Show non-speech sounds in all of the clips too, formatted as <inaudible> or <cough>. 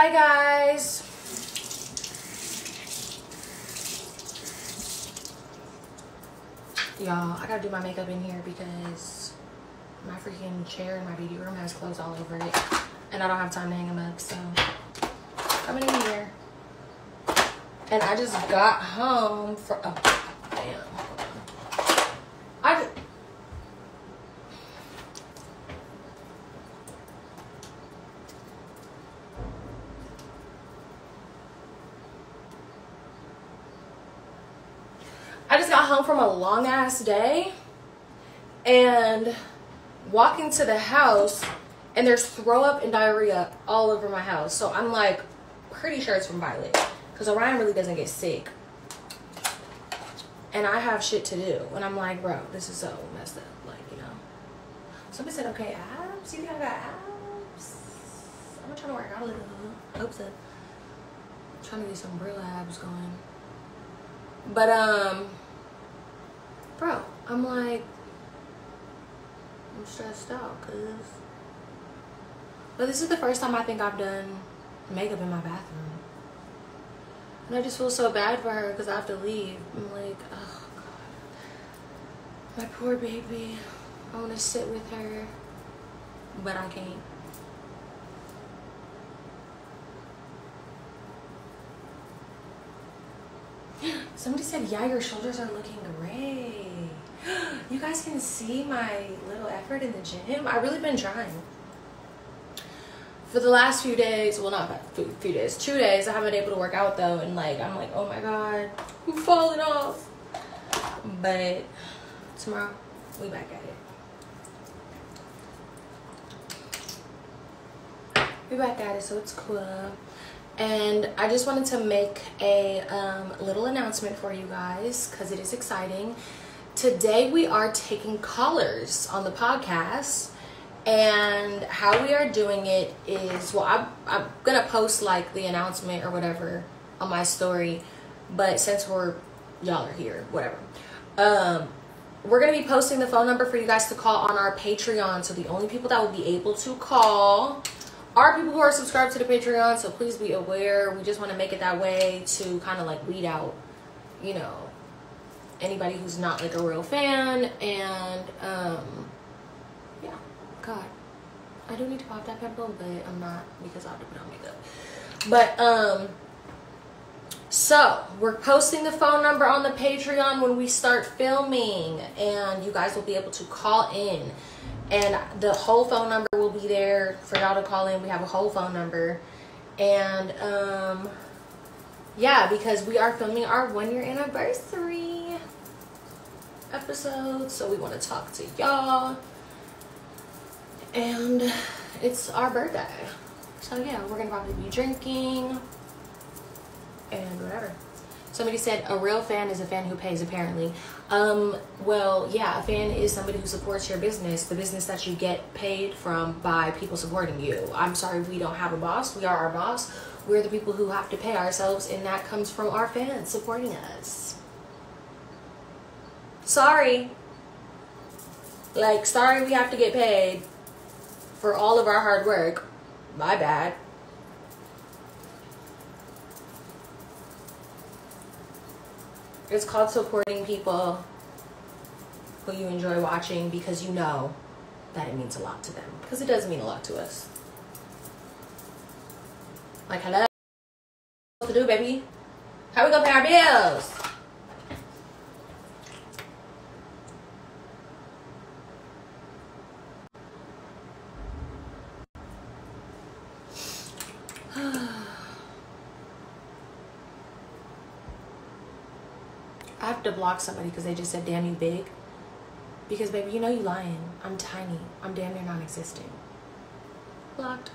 Hi guys. Y'all, I gotta do my makeup in here because my freaking chair in my beauty room has clothes all over it. And I don't have time to hang them up, so coming in here. And I just got home from, oh, damn. I, ju- I just got home from a long ass day and walking to the house and there's throw up and diarrhea all over my house. So I'm like pretty sure it's from Violet because Orion really doesn't get sick. And I have shit to do. And I'm like, bro, this is so messed up. Like, you know. Somebody said, okay, abs? You think I got abs? I'm trying to try to work out a little. Hope so. trying to get some real abs going. But um, bro, I'm like, I'm stressed out, cause. But this is the first time I think I've done makeup in my bathroom, and I just feel so bad for her because I have to leave. I'm like, oh god, my poor baby. I want to sit with her, but I can't. <gasps> Somebody said, yeah, your shoulders are looking great. You guys can see my little effort in the gym. I've really been trying. For the last few days, well, not few few days, two days, I haven't been able to work out though. And like, I'm like, oh my God, I'm falling off. But tomorrow, we back at it. We back at it, so it's cool. And I just wanted to make a um, little announcement for you guys because it is exciting. Today we are taking callers on the podcast. And how we are doing it is well, I'm, I'm gonna post like the announcement or whatever on my story. But since we're y'all are here, whatever. Um, we're gonna be posting the phone number for you guys to call on our Patreon. So the only people that will be able to call are people who are subscribed to the Patreon, so please be aware. We just want to make it that way to kind of like weed out, you know, anybody who's not like a real fan. And um, yeah, God, I do need to pop that pimple, but I'm not because I have to put on makeup. But um, so we're posting the phone number on the Patreon when we start filming, and you guys will be able to call in and the whole phone number will be there for y'all to call in. We have a whole phone number, and um, yeah, because we are filming our one year anniversary episode, so we want to talk to y'all, and it's our birthday, so yeah, we're gonna probably be drinking and whatever. Somebody said a real fan is a fan who pays apparently. Um, well, yeah, a fan is somebody who supports your business, the business that you get paid from by people supporting you. I'm sorry we don't have a boss. We are our boss. We're the people who have to pay ourselves and that comes from our fans supporting us. Sorry. Like, sorry we have to get paid for all of our hard work. My bad. It's called supporting people who you enjoy watching because you know that it means a lot to them. Because it does mean a lot to us. Like, hello? What to do, baby? How we gonna pay our bills? <sighs> I have to block somebody because they just said, damn you big. Because, baby, you know you lying. I'm tiny. I'm damn near non existent. Blocked.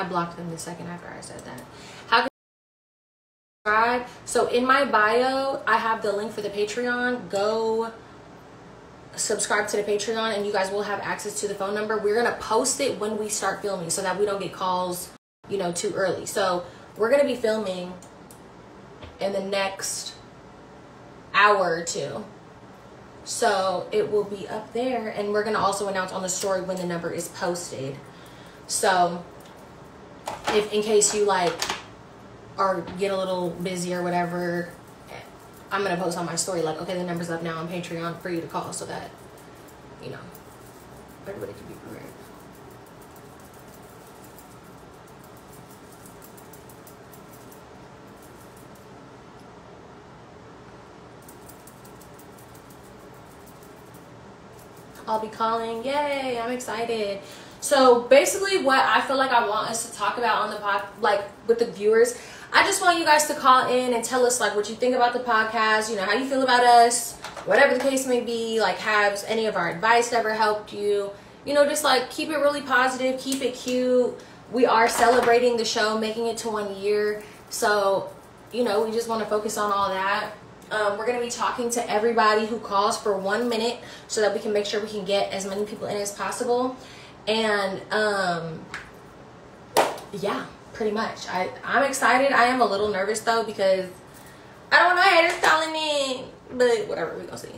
I blocked them the second after I said that. How can subscribe? So, in my bio, I have the link for the Patreon. Go subscribe to the Patreon, and you guys will have access to the phone number. We're going to post it when we start filming so that we don't get calls, you know, too early. So, we're going to be filming in the next hour or two. So it will be up there, and we're gonna also announce on the story when the number is posted. So if in case you like or get a little busy or whatever, I'm gonna post on my story like, okay, the number's up now on Patreon for you to call so that you know everybody can be prepared. I'll be calling. Yay, I'm excited. So basically what I feel like I want us to talk about on the pod like with the viewers, I just want you guys to call in and tell us like what you think about the podcast, you know, how you feel about us, whatever the case may be, like has any of our advice ever helped you? You know, just like keep it really positive, keep it cute. We are celebrating the show, making it to one year. So, you know, we just want to focus on all that. Um, we're going to be talking to everybody who calls for one minute so that we can make sure we can get as many people in as possible. And um, yeah, pretty much. I, I'm excited. I am a little nervous though because I don't want no haters calling in. But whatever, going to see.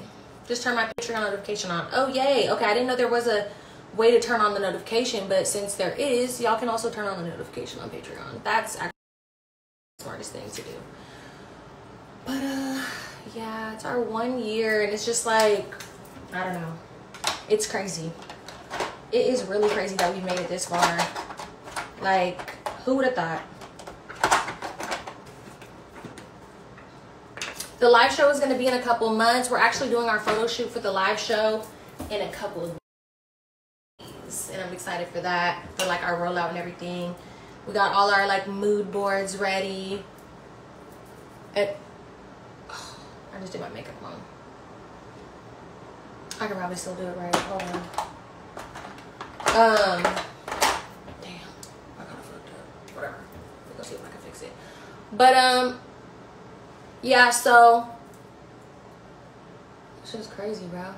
Just turn my Patreon notification on. Oh, yay. Okay, I didn't know there was a way to turn on the notification, but since there is, y'all can also turn on the notification on Patreon. That's actually the smartest thing to do. But uh yeah, it's our one year and it's just like I don't know. It's crazy. It is really crazy that we made it this far. Like, who would have thought? The live show is going to be in a couple months. We're actually doing our photo shoot for the live show in a couple of days. And I'm excited for that, for like our rollout and everything. We got all our like mood boards ready. It, <sighs> I just did my makeup wrong. I can probably still do it right. Hold on. Um, damn, I kind of fucked up. Whatever. We're gonna see if I can fix it. But um, yeah. So this is crazy, bro.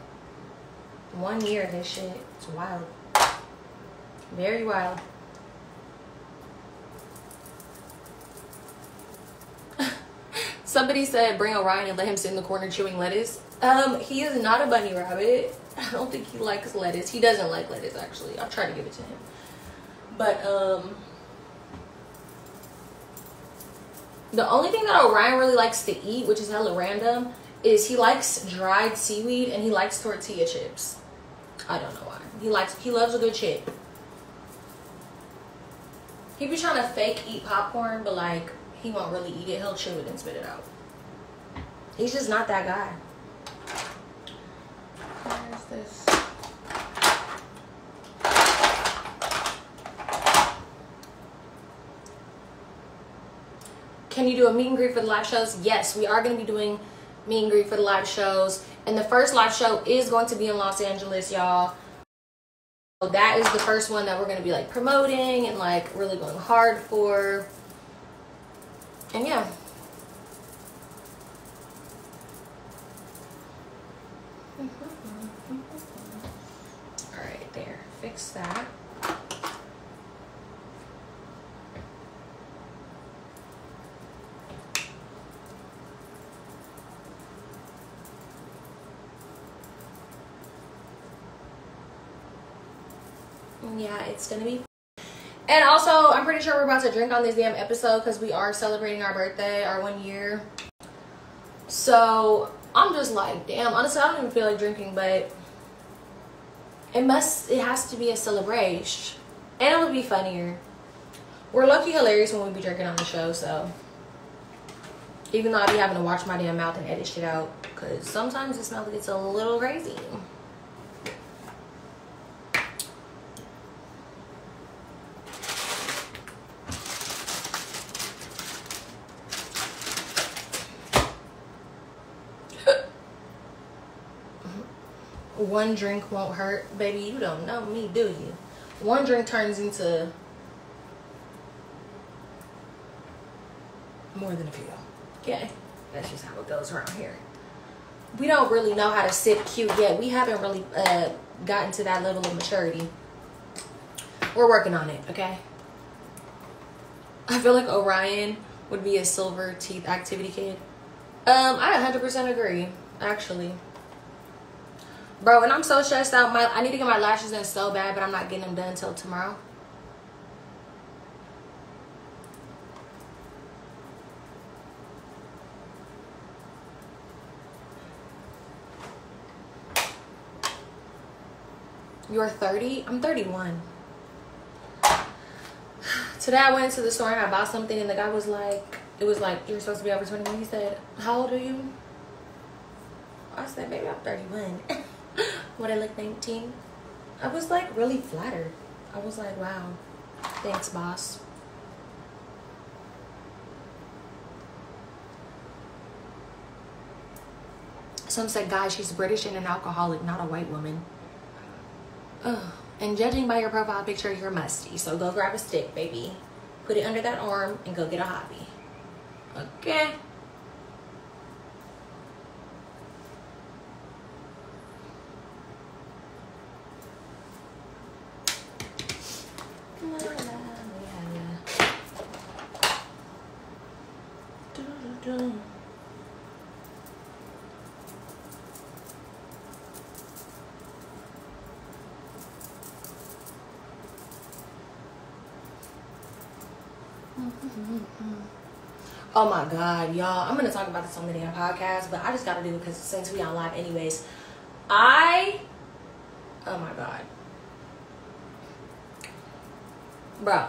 One year this shit. It's wild. Very wild. <laughs> Somebody said bring Orion and let him sit in the corner chewing lettuce. Um, he is not a bunny rabbit. I don't think he likes lettuce. He doesn't like lettuce actually. I'll try to give it to him. But um the only thing that Orion really likes to eat, which is hella random, is he likes dried seaweed and he likes tortilla chips. I don't know why. He likes he loves a good chip. He'd be trying to fake eat popcorn, but like he won't really eat it. He'll chew it and spit it out. He's just not that guy. This? Can you do a meet and greet for the live shows? Yes, we are going to be doing meet and greet for the live shows. And the first live show is going to be in Los Angeles, y'all. So that is the first one that we're going to be like promoting and like really going hard for. And yeah. That. Yeah, it's gonna be and also, I'm pretty sure we're about to drink on this damn episode because we are celebrating our birthday, our one year. So I'm just like, damn. Honestly, I don't even feel like drinking, but it must. It has to be a celebration, and it would be funnier. We're lucky hilarious when we be drinking on the show, so even though I be having to watch my damn mouth and edit shit out, because sometimes the smell gets a little crazy. One drink won't hurt. Baby, you don't know me, do you? One drink turns into more than a few. Okay, that's just how it goes around here. We don't really know how to sip cute yet. We haven't really uh, gotten to that level of maturity. We're working on it, okay? I feel like Orion would be a silver teeth activity kid. Um, I 100% agree, actually. Bro, and I'm so stressed out. My I need to get my lashes in so bad, but I'm not getting them done until tomorrow. You're 30? I'm 31. <sighs> Today I went into the store and I bought something and the guy was like, it was like, you're supposed to be over 21. He said, how old are you? I said, maybe I'm 31. <laughs> Would I look 19? I was like really flattered. I was like, wow, thanks, boss. Some said, guys, she's British and an alcoholic, not a white woman. Ugh. And judging by your profile picture, you're musty. So go grab a stick, baby. Put it under that arm and go get a hobby. Okay. Oh my god, y'all. I'm gonna talk about this on the damn podcast, but I just gotta do it because since we on live anyways. I oh my god. Bro.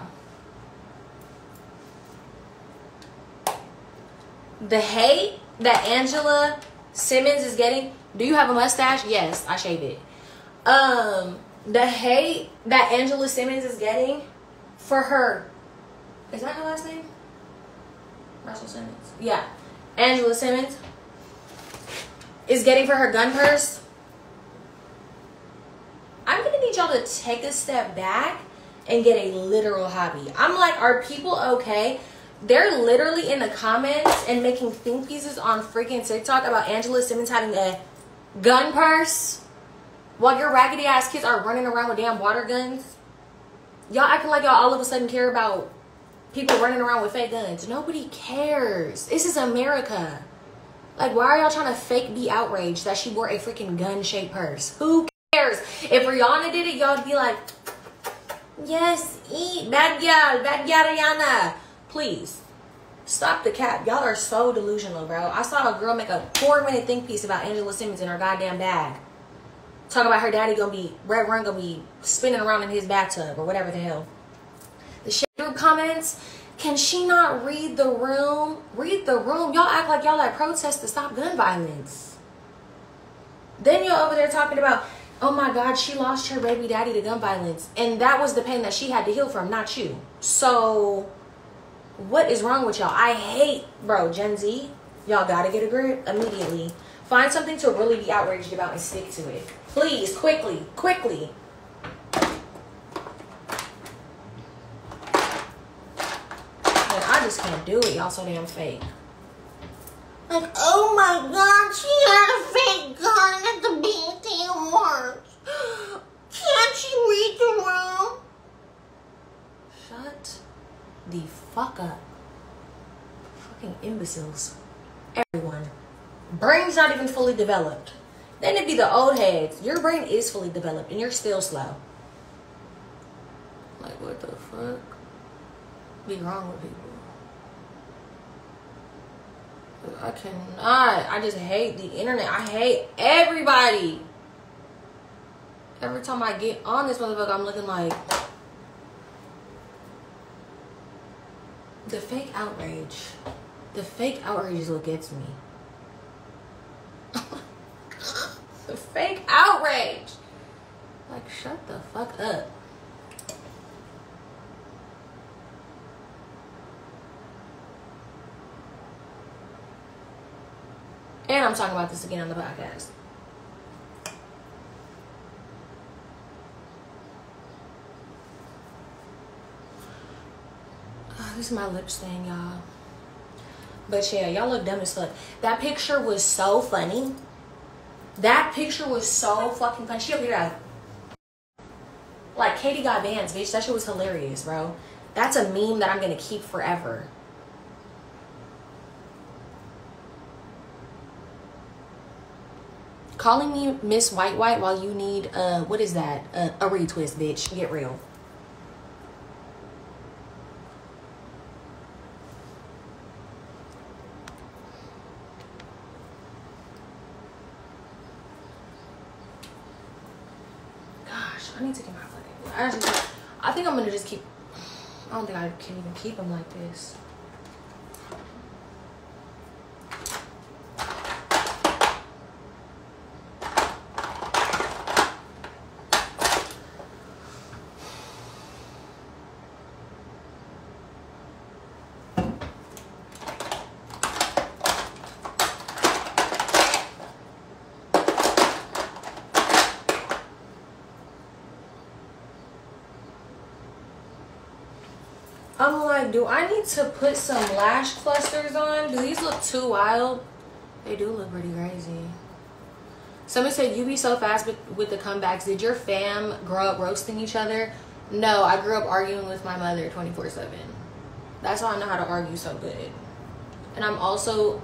The hate that Angela Simmons is getting. Do you have a mustache? Yes, I shave it. Um, the hate that Angela Simmons is getting for her. Is that her last name? Russell Simmons. Yeah. Angela Simmons is getting for her gun purse. I'm gonna need y'all to take a step back and get a literal hobby. I'm like, are people okay? They're literally in the comments and making think pieces on freaking TikTok about Angela Simmons having a gun purse while your raggedy ass kids are running around with damn water guns. Y'all acting like y'all all of a sudden care about people running around with fake guns. Nobody cares. This is America. Like, why are y'all trying to fake be outraged that she wore a freaking gun shaped purse? Who cares? If Rihanna did it, y'all would be like, yes, eat. Bad gal, bad gal Rihanna. Please. Stop the cap. Y'all are so delusional, bro. I saw a girl make a four minute think piece about Angela Simmons in her goddamn bag. Talk about her daddy gonna be, Rev Run gonna be spinning around in his bathtub or whatever the hell comments. Can she not read the room? Read the room. Y'all act like y'all at protest to stop gun violence. Then you're over there talking about, oh my God, she lost her baby daddy to gun violence. And that was the pain that she had to heal from, not you. So, what is wrong with y'all? I hate, bro, Gen Z. Y'all gotta get a grip immediately. Find something to really be outraged about and stick to it. Please, quickly, quickly. Just can't do it. Y'all so damn fake. Like, oh my god, she had a fake gun at the BET Awards. Can't she read the room? Shut the fuck up. Fucking imbeciles. Everyone. Brain's not even fully developed. Then it'd be the old heads. Your brain is fully developed and you're still slow. Like, what the fuck? Be wrong with people? I cannot. I just hate the internet. I hate everybody. Every time I get on this motherfucker, I'm looking like the fake outrage. The fake outrage is what gets me. <laughs> the fake outrage. Like, shut the fuck up. And I'm talking about this again on the podcast. Oh, this is my lips thing, y'all. But yeah, y'all look dumb as fuck. That picture was so funny. That picture was so fucking funny. She over here like Katie Got Bandz, bitch. That shit was hilarious, bro. That's a meme that I'm gonna keep forever. Calling me Miss White White while you need uh what is that? Uh, a retwist, bitch. Get real. Gosh. I need to get my fucking. I actually, I think I'm gonna just keep. I don't think I can even keep them like this. I'm like, do I need to put some lash clusters on? Do these look too wild? They do look pretty crazy. Somebody said, you be so fast with, with the comebacks. Did your fam grow up roasting each other? No, I grew up arguing with my mother 24 7. That's how I know how to argue so good. And I'm also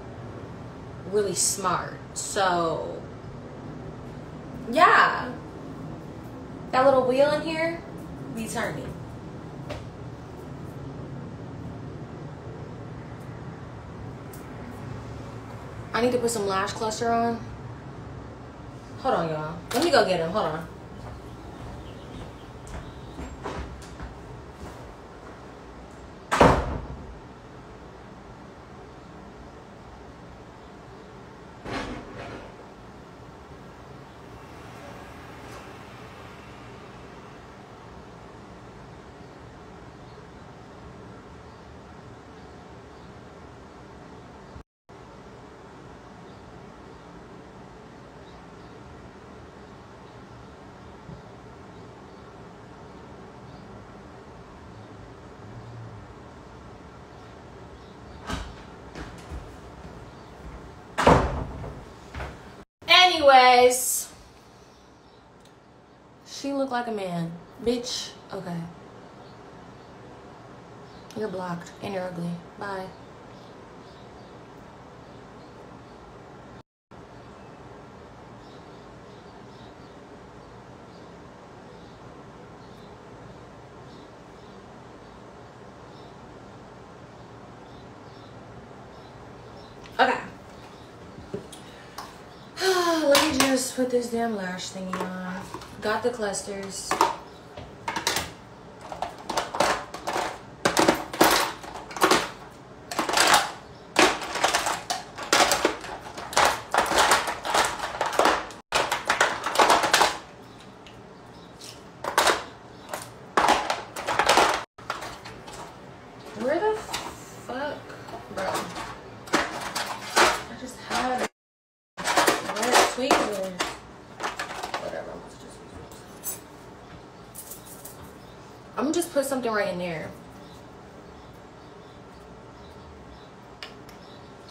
really smart. So, yeah. That little wheel in here, be turning. I need to put some lash cluster on. Hold on, y'all. Let me go get him. Hold on. Anyways, she looked like a man. Bitch, okay. You're blocked and you're ugly. Bye. Okay. Let me put this damn lash thingy on. Got the clusters. Where the fuck, bro? I just had it. Where's tweakers? Whatever. I'm just, I'm gonna just put something right in there.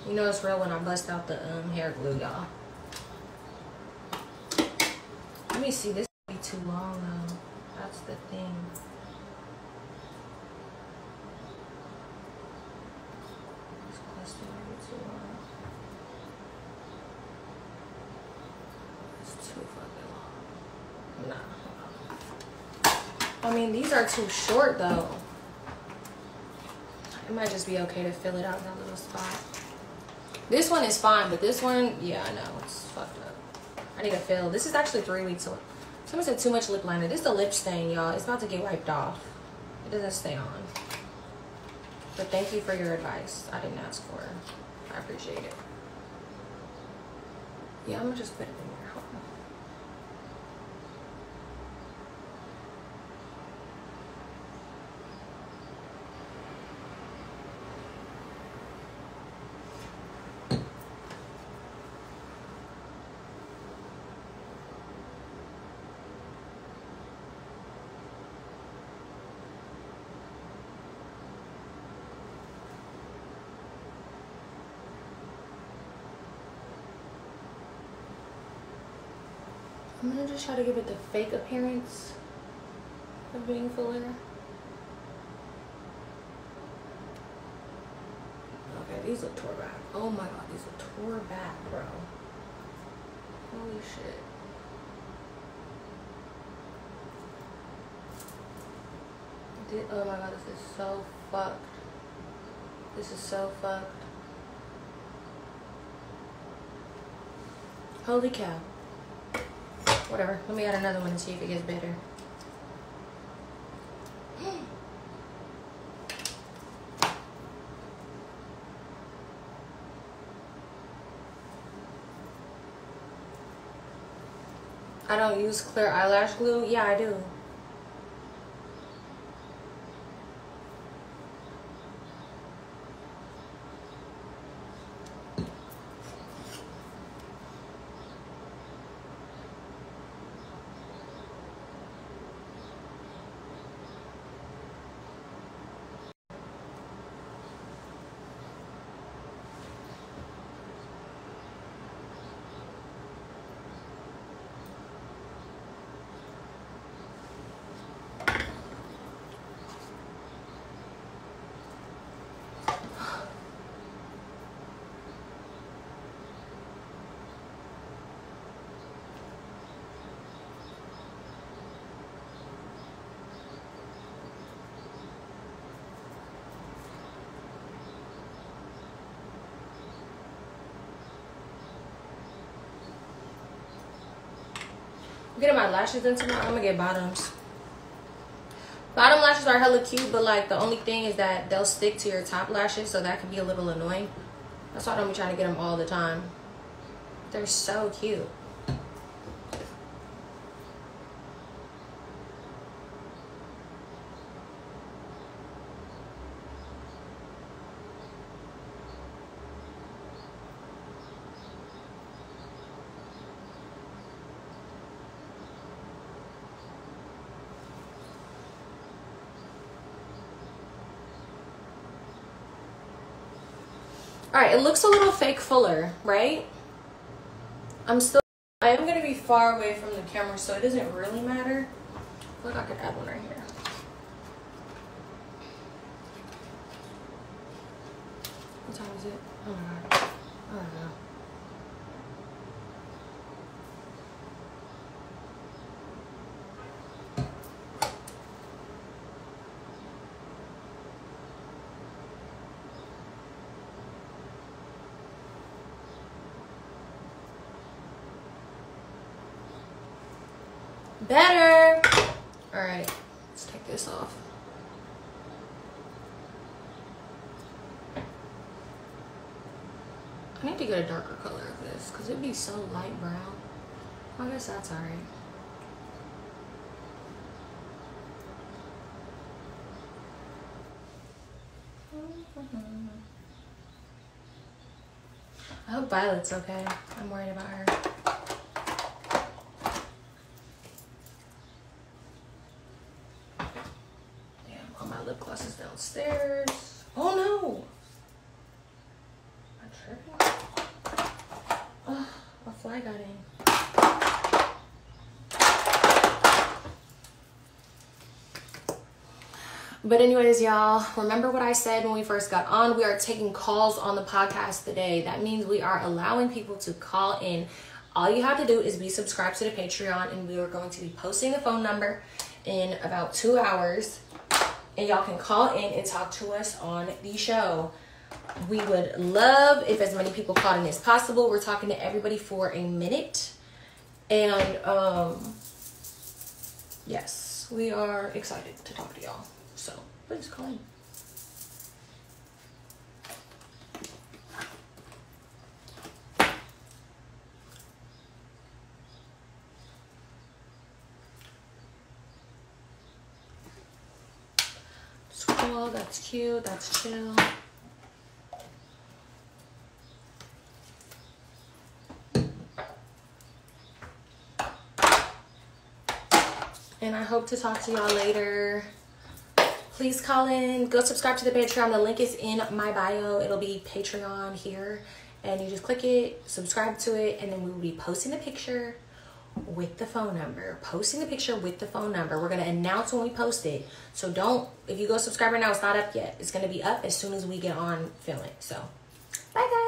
You know it's real when I bust out the um, hair glue, y'all. Let me see. This be too long though. That's the thing. It's too fucking long. Nah. I mean, these are too short though. It might just be okay to fill it out in that little spot. This one is fine, but this one, yeah, I know, it's fucked up. I need to fill. This is actually three weeks away. Someone said too much lip liner. This is the lip stain, y'all. It's about to get wiped off. It doesn't stay on. But thank you for your advice. I didn't ask for it. I appreciate it. Yeah, I'm gonna just put it in there. Hold on. I'm gonna just try to give it the fake appearance of being fuller. Okay, these look tore back. Oh my god, these look tore back, bro. Holy shit. Thi- Oh my god, this is so fucked. This is so fucked. Holy cow. Whatever. Let me add another one and see if it gets better. <gasps> I don't use clear eyelash glue. Yeah, I do. Getting my lashes done tomorrow. I'm gonna get bottoms. Bottom lashes are hella cute, but like the only thing is that they'll stick to your top lashes, so that can be a little annoying. That's why I don't be trying to get them all the time. They're so cute. All right, it looks a little fake fuller, right? I'm still, I am gonna be far away from the camera, so it doesn't really matter. Look, I could add one right here. What time is it? Oh my God, I don't know. Better. All right, let's take this off. I need to get a darker color of this because it'd be so light brown. I guess that's all right. I hope Violet's okay. I'm worried about her. Damn, all my lip gloss is downstairs. Oh no! I'm tripping. Oh, fly got in. But anyways, y'all, remember what I said when we first got on? We are taking calls on the podcast today. That means we are allowing people to call in. All you have to do is be subscribed to the Patreon, and we are going to be posting the phone number in about two hours. And y'all can call in and talk to us on the show. We would love if as many people called in as possible. We're talking to everybody for a minute. And um yes, we are excited to talk to y'all. So please call in. That's cool, that's cute, that's chill. And I hope to talk to y'all later. Please call in, go subscribe to the Patreon. The link is in my bio. It'll be Patreon here. And you just click it, subscribe to it, and then we will be posting the picture with the phone number. Posting the picture with the phone number. We're gonna announce when we post it. So don't if you go subscribe right now, it's not up yet. It's gonna be up as soon as we get on filming. So bye guys.